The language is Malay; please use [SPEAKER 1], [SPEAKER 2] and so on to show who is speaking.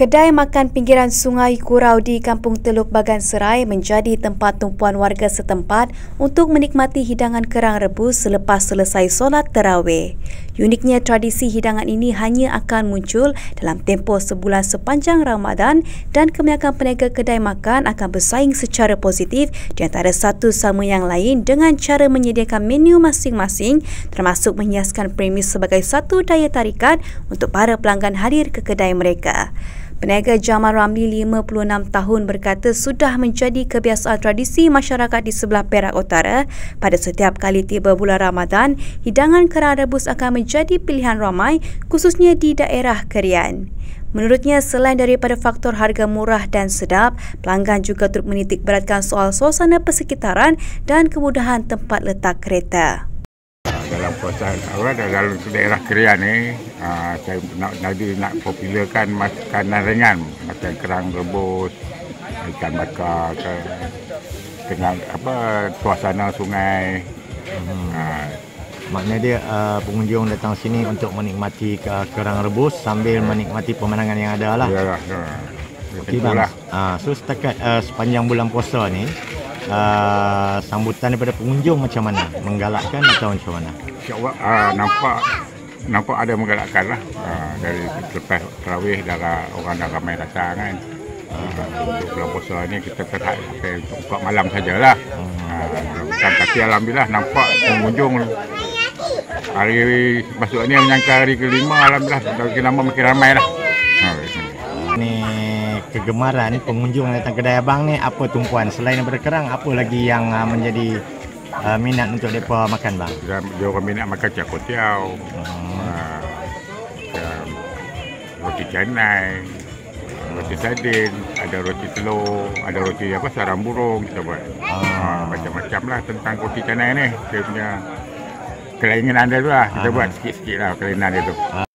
[SPEAKER 1] Kedai makan pinggiran Sungai Kurau di Kampung Teluk Bagan Serai menjadi tempat tumpuan warga setempat untuk menikmati hidangan kerang rebus selepas selesai solat terawih. Uniknya tradisi hidangan ini hanya akan muncul dalam tempoh sebulan sepanjang Ramadan dan kebanyakan peniaga kedai makan akan bersaing secara positif di antara satu sama yang lain dengan cara menyediakan menu masing-masing termasuk menghiaskan premis sebagai satu daya tarikan untuk para pelanggan hadir ke kedai mereka. Peniaga Jamal Ramli 56 tahun berkata sudah menjadi kebiasaan tradisi masyarakat di sebelah Perak Utara pada setiap kali tiba bulan Ramadan, hidangan kerang rebus akan menjadi pilihan ramai khususnya di daerah Kerian. Menurutnya, selain daripada faktor harga murah dan sedap, pelanggan juga turut menitik beratkan soal suasana persekitaran dan kemudahan tempat letak kereta
[SPEAKER 2] puasa awal dalam daerah Kerian ni uh, saya nak jadi nak popularkan makanan ringan macam kerang rebus ikan bakar ke dengan apa suasana sungai hmm. uh,
[SPEAKER 3] maknanya dia uh, pengunjung datang sini untuk menikmati ke kerang rebus sambil menikmati pemandangan yang ada lah ya, ya. Okay, bang. Uh, so setakat uh, sepanjang bulan puasa ni uh, sambutan daripada pengunjung macam mana? Menggalakkan atau macam mana?
[SPEAKER 2] InsyaAllah uh, nampak nampak ada menggalakkan lah. Uh, dari selepas terawih dah orang dah ramai datang kan. Uh, bulan puasa ni kita terhad sampai untuk buka malam sajalah. Uh, kan, tapi Alhamdulillah nampak pengunjung. Hari masuk ni menyangka hari kelima Alhamdulillah. Makin lama makin ramai lah.
[SPEAKER 3] Uh, kegemaran pengunjung datang kedai abang ni apa tumpuan selain daripada kerang apa lagi yang uh, menjadi uh, minat untuk depa makan bang
[SPEAKER 2] dia, dia orang minat makan cak kotiau hmm. uh, roti canai roti sardin ada roti telur ada roti apa sarang burung kita buat macam-macam lah tentang roti canai ni dia punya kelainan dia tu lah kita uh. buat sikit-sikit lah kelainan dia tu uh.